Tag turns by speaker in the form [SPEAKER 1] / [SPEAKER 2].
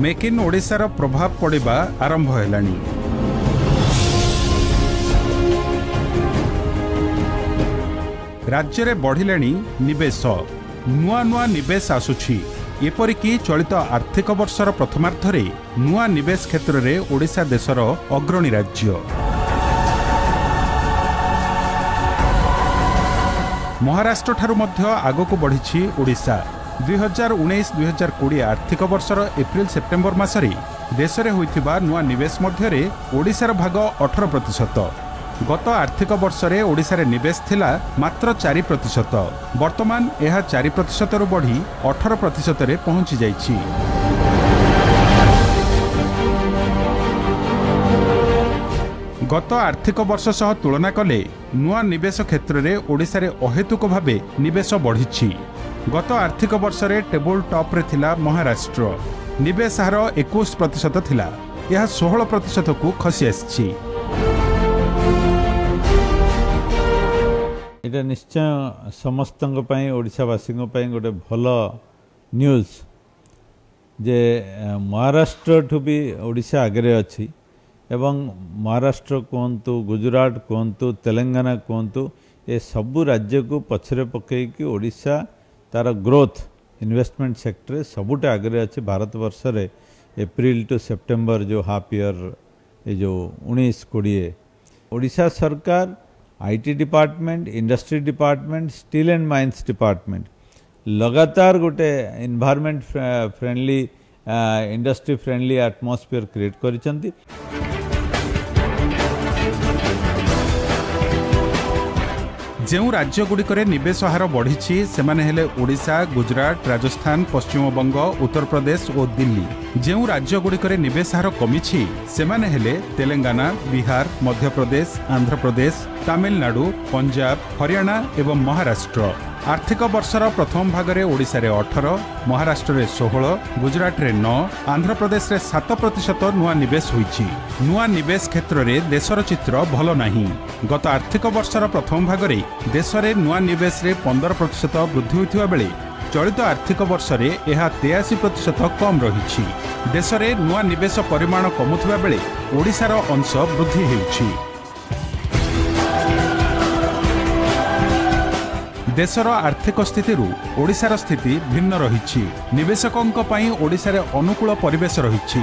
[SPEAKER 1] Make in ଓଡ଼ିଶାର ପ୍ରଭାବ ପଡ଼ିବା ଆରମ୍ଭ ହେଲାଣି। ରାଜ୍ୟରେ ବଢ଼ିଲାଣି ନିବେଶ। ନୂଆ ନୂଆ ନିବେଶ ଆସୁଛି। ଏପରିକି ଚଳିତ ଆର୍ଥିକ ବର୍ଷର ପ୍ରଥମାର୍ଦ୍ଧରେ ନୂଆ ନିବେଶ କ୍ଷେତ୍ରରେ ଓଡ଼ିଶା ଦେଶର ଅଗ୍ରଣୀ ରାଜ୍ୟ। ମହାରାଷ୍ଟ୍ରଠାରୁ ମଧ୍ୟ ଆଗକୁ ବଢ଼ିଛି ଓଡ଼ିଶା। ଦୁଇହଜାର ଉଣେଇଶ ଦୁଇହଜାର କୋଡ଼ିଏ ଆର୍ଥିକ ବର୍ଷର ଏପ୍ରିଲ ସେପ୍ଟେମ୍ବର ମାସରେ ଦେଶରେ ହୋଇଥିବା ନୂଆ ନିବେଶ ମଧ୍ୟରେ ଓଡ଼ିଶାର ଭାଗ ଅଠର ପ୍ରତିଶତ। ଗତ ଆର୍ଥିକ ବର୍ଷରେ ଓଡ଼ିଶାରେ ନିବେଶ ଥିଲା ମାତ୍ର ଚାରି ପ୍ରତିଶତ। ବର୍ତ୍ତମାନ ଏହା ଚାରି ପ୍ରତିଶତରୁ ବଢ଼ି ଅଠର ପ୍ରତିଶତରେ ପହଞ୍ଚି ଯାଇଛି। ଗତ ଆର୍ଥିକ ବର୍ଷ ସହ ତୁଳନା କଲେ ନୂଆ ନିବେଶ କ୍ଷେତ୍ରରେ ଓଡ଼ିଶାରେ ଅହେତୁକ ଭାବେ ନିବେଶ ବଢ଼ିଛି। ଗତ ଆର୍ଥିକ ବର୍ଷରେ ଟେବୁଲ ଟପ୍ରେ ଥିଲା ମହାରାଷ୍ଟ୍ର। ନିବେଶ ହାର ଏକୋଇଶ ପ୍ରତିଶତ ଥିଲା। ଏହା ଷୋହଳ ପ୍ରତିଶତକୁ ଖସି ଆସିଛି।
[SPEAKER 2] ଏଇଟା ନିଶ୍ଚୟ ସମସ୍ତଙ୍କ ପାଇଁ ଓଡ଼ିଶାବାସୀଙ୍କ ପାଇଁ ଗୋଟେ ଭଲ ନ୍ୟୁଜ୍ ଯେ ମହାରାଷ୍ଟ୍ରଠୁ ବି ଓଡ଼ିଶା ଆଗରେ ଅଛି ଏବଂ ମହାରାଷ୍ଟ୍ର କୁହନ୍ତୁ ଗୁଜୁରାଟ କୁହନ୍ତୁ ତେଲେଙ୍ଗାନା କୁହନ୍ତୁ ଏ ସବୁ ରାଜ୍ୟକୁ ପଛରେ ପକାଇକି ଓଡ଼ିଶା ତାର ଗ୍ରୋଥ୍ ଇନଭେଷ୍ଟମେଣ୍ଟ ସେକ୍ଟରରେ ସବୁଠୁ ଆଗରେ ଅଛି ଭାରତ ବର୍ଷରେ ଏପ୍ରିଲ ଟୁ ସେପ୍ଟେମ୍ବର ଯେଉଁ ହାଫ୍ ଇୟର୍ ଏ ଯେଉଁ ଉଣେଇଶ କୋଡ଼ିଏ ଓଡ଼ିଶା ସରକାର I T department industry department steel and mines department ଲଗାତାର ଗୋଟେ environment friendly industry friendly atmosphere create କରିଛନ୍ତି
[SPEAKER 1] ଯେଉଁ ରାଜ୍ୟଗୁଡ଼ିକରେ ନିବେଶ ହାର ବଢ଼ିଛି ସେମାନେ ହେଲେ ଓଡ଼ିଶା ଗୁଜରାଟ ରାଜସ୍ଥାନ ପଶ୍ଚିମବଙ୍ଗ ଉତ୍ତରପ୍ରଦେଶ ଓ ଦିଲ୍ଲୀ। ଯେଉଁ ରାଜ୍ୟଗୁଡ଼ିକରେ ନିବେଶ ହାର କମିଛି ସେମାନେ ହେଲେ ତେଲେଙ୍ଗାନା ବିହାର ମଧ୍ୟପ୍ରଦେଶ ଆନ୍ଧ୍ରପ୍ରଦେଶ ତାମିଲନାଡୁ ପଞ୍ଜାବ ହରିୟାଣା ଏବଂ ମହାରାଷ୍ଟ୍ର। ଆର୍ଥିକ ବର୍ଷର ପ୍ରଥମ ଭାଗରେ ଓଡ଼ିଶାରେ ଅଠର ମହାରାଷ୍ଟ୍ରରେ ଷୋହଳ ଗୁଜରାଟରେ ନଅ ଆନ୍ଧ୍ରପ୍ରଦେଶରେ ସାତ ପ୍ରତିଶତ ନୂଆ ନିବେଶ ହୋଇଛି। ନୂଆ ନିବେଶ କ୍ଷେତ୍ରରେ ଦେଶର ଚିତ୍ର ଭଲ ନାହିଁ। ଗତ ଆର୍ଥିକ ବର୍ଷର ପ୍ରଥମ ଭାଗରେ ଦେଶରେ ନୂଆ ନିବେଶରେ ପନ୍ଦର ପ୍ରତିଶତ ବୃଦ୍ଧି ହୋଇଥିବା ବେଳେ ଚଳିତ ଆର୍ଥିକ ବର୍ଷରେ ଏହା ତେୟାଅଶୀ ପ୍ରତିଶତ କମ୍ ରହିଛି। ଦେଶରେ ନୂଆ ନିବେଶ ପରିମାଣ କମୁଥିବା ବେଳେ ଓଡ଼ିଶାର ଅଂଶ ବୃଦ୍ଧି ହେଉଛି। ଦେଶର ଆର୍ଥିକ ସ୍ଥିତିରୁ ଓଡ଼ିଶାର ସ୍ଥିତି ଭିନ୍ନ ରହିଛି। ନିବେଶକଙ୍କ ପାଇଁ ଓଡ଼ିଶାରେ ଅନୁକୂଳ ପରିବେଶ ରହିଛି।